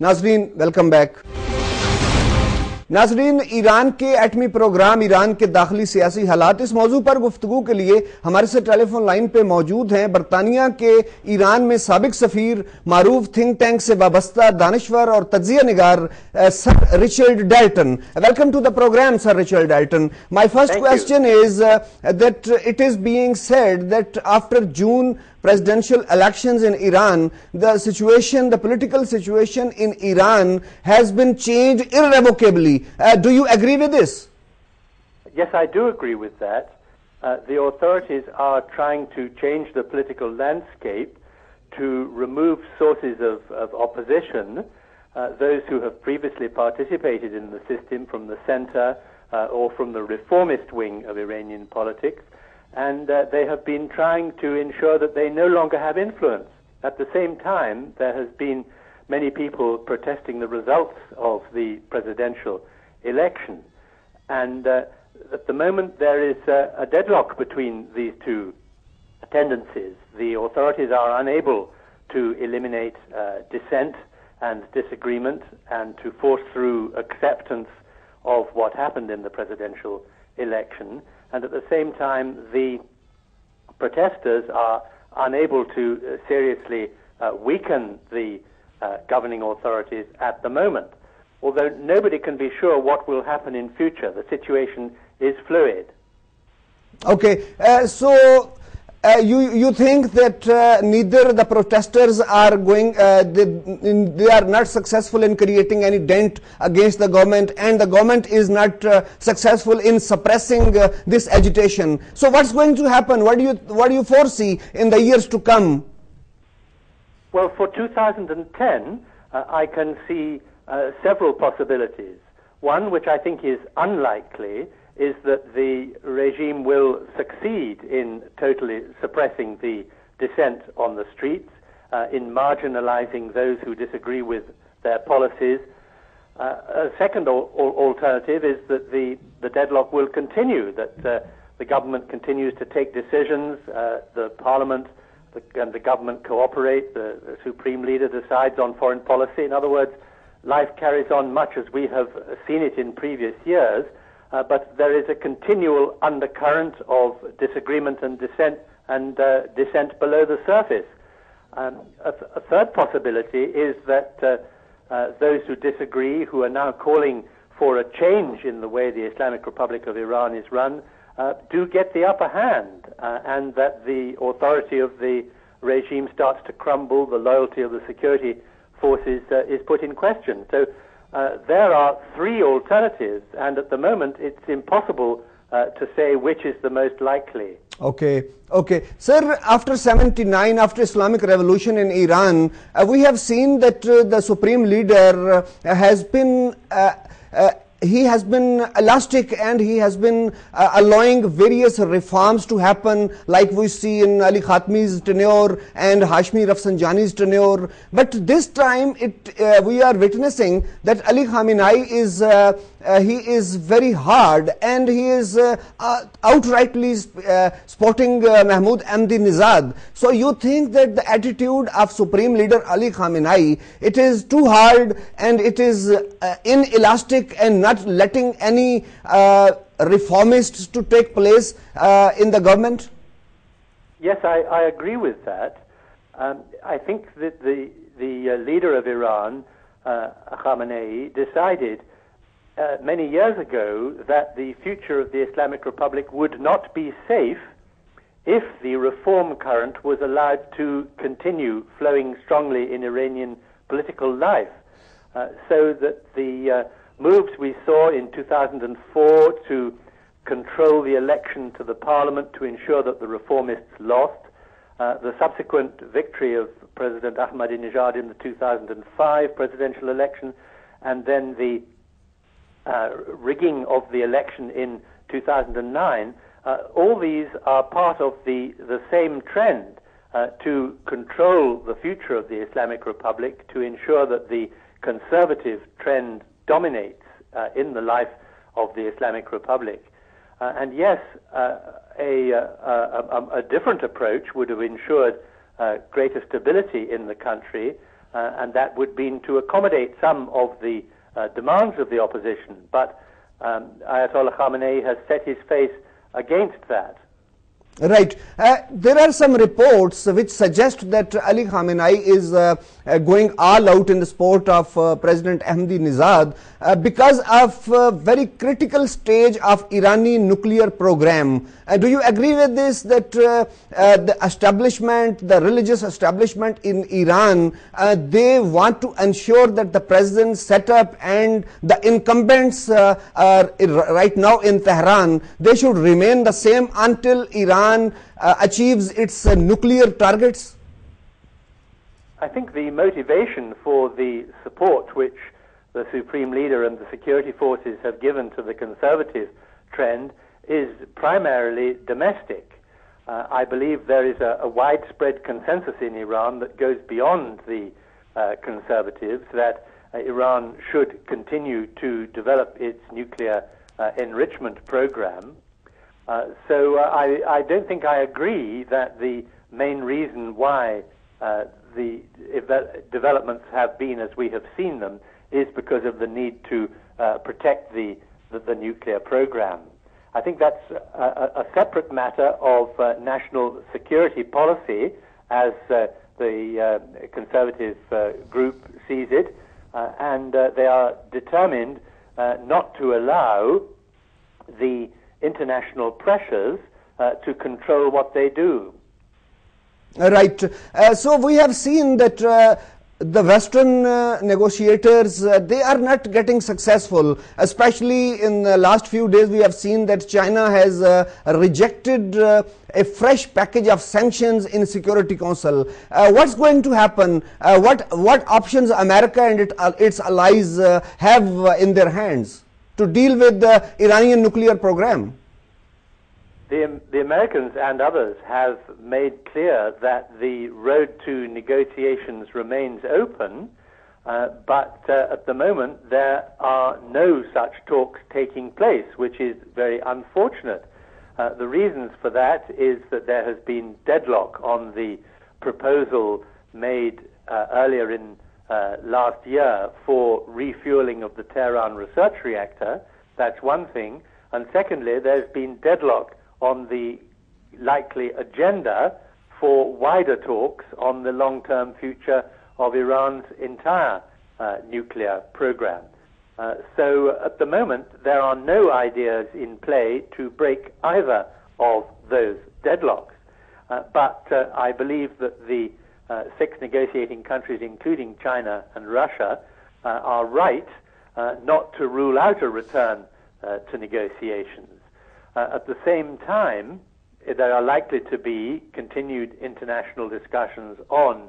नाजरीन welcome back नाजरीन Iran के एटमी प्रोग्राम ईरान के दाखिली सियासी हालात इस मौजू पर गुफ्तु के लिए हमारे से टेलीफोन लाइन पे मौजूद हैं बरतानिया के ईरान में सबक सफीर मारूफ थिंक टैंक से वाबस्ता दानश्वर और तजिया निगार sir Richard Dalton. Welcome to the programme sir Richard Dalton. My first question is that it is being said that after June presidential elections in Iran, the situation, the political situation in Iran has been changed irrevocably. Uh, do you agree with this? Yes, I do agree with that. Uh, the authorities are trying to change the political landscape to remove sources of, of opposition, uh, those who have previously participated in the system from the center or from the reformist wing of Iranian politics and uh, they have been trying to ensure that they no longer have influence. At the same time, there has been many people protesting the results of the presidential election, and uh, at the moment there is uh, a deadlock between these two tendencies. The authorities are unable to eliminate dissent and disagreement and to force through acceptance of what happened in the presidential election and at the same time, the protesters are unable to uh, seriously uh, weaken the uh, governing authorities at the moment. Although nobody can be sure what will happen in future, the situation is fluid. Okay, so uh, you you think that uh, neither the protesters are going uh, they, they, are not successful in creating any dent against the government and the government is not successful in suppressing this agitation. So what's going to happen? What do you what do you foresee in the years to come? Well for 2010 i can see several possibilities. One which i think is unlikely is that the regime will succeed in totally suppressing the dissent on the streets, uh, in marginalizing those who disagree with their policies. Uh, a second al- alternative is that the, the deadlock will continue, that uh, the government continues to take decisions, uh, the parliament the, and the government cooperate, the, the supreme leader decides on foreign policy. In other words, life carries on much as we have seen it in previous years. Uh, but there is a continual undercurrent of disagreement and dissent and uh, dissent below the surface. Um, a, th- a, third possibility is that uh, those who disagree, who are now calling for a change in the way the Islamic Republic of Iran is run, do get the upper hand, and that the authority of the regime starts to crumble, the loyalty of the security forces is put in question. So uh, there are three alternatives, and at the moment it's impossible uh, to say which is the most likely. Okay, okay. Sir, after 79, after Islamic revolution in Iran, uh, we have seen that uh, the supreme leader uh, has been he has been elastic and he has been uh, allowing various reforms to happen like we see in Ali Khatmi's tenure and Hashmi Rafsanjani's tenure. But this time it, uh, we are witnessing that Ali Khamenei is uh, uh, he is very hard and he is uh, uh, outrightly supporting Mahmoud Ahmadinejad. So you think that the attitude of Supreme Leader Ali Khamenei, it is too hard and it is inelastic and not letting any reformists to take place in the government? Yes, I, I agree with that. Um, I think that the, the leader of Iran, uh, Khamenei, decided uh, many years ago that the future of the Islamic Republic would not be safe if the reform current was allowed to continue flowing strongly in Iranian political life. Uh, so that the uh, moves we saw in 2004 to control the election to the parliament to ensure that the reformists lost, uh, the subsequent victory of President Ahmadinejad in the 2005 presidential election, and then the uh, rigging of the election in 2009, uh, all these are part of the, the same trend uh, to control the future of the Islamic Republic, to ensure that the conservative trend dominates uh, in the life of the Islamic Republic. Uh, and yes, uh, a, a, a, a, different approach would have ensured greater stability in the country, uh, and that would be to accommodate some of the uh, demands of the opposition. But um, Ayatollah Khamenei has set his face against that. Right. Uh, there are some reports which suggest that Ali Khamenei is uh, uh, going all out in the support of uh, President Ahmadinejad uh, because of a very critical stage of Irani nuclear program. Uh, do you agree with this that the establishment, the religious establishment in Iran, they want to ensure that the president's setup and the incumbents are right now in Tehran, they should remain the same until Iran achieves its nuclear targets? I think the motivation for the support which the Supreme Leader and the security forces have given to the conservative trend is primarily domestic. Uh, I believe there is a, a, widespread consensus in Iran that goes beyond the uh, conservatives that uh, Iran should continue to develop its nuclear uh, enrichment program. Uh, so uh, I, I, don't think I agree that the main reason why the developments have been as we have seen them is because of the need to uh, protect the, the, the, nuclear program. I think that's a, a separate matter of uh, national security policy as uh, the uh, conservative uh, group sees it, uh, and they are determined not to allow the international pressures to control what they do. Right. Uh, so we have seen that uh, the Western uh, negotiators, uh, they are not getting successful. Especially in the last few days, we have seen that China has uh, rejected uh, a fresh package of sanctions in Security Council. what's going to happen? what what options America and it, its allies have in their hands to deal with the Iranian nuclear program? The, the Americans and others have made clear that the road to negotiations remains open, uh, but uh, at the moment there are no such talks taking place, which is very unfortunate. Uh, the reasons for that is that there has been deadlock on the proposal made uh, earlier in uh, last year for refueling of the Tehran research reactor. That's one thing. And secondly, there's been deadlock on the likely agenda for wider talks on the long-term future of Iran's entire uh, nuclear program. Uh, so at the moment, there are no ideas in play to break either of those deadlocks. Uh, but uh, I believe that the uh, six negotiating countries, including China and Russia, uh, are right not to rule out a return to negotiations. Uh, at the same time, there are likely to be continued international discussions on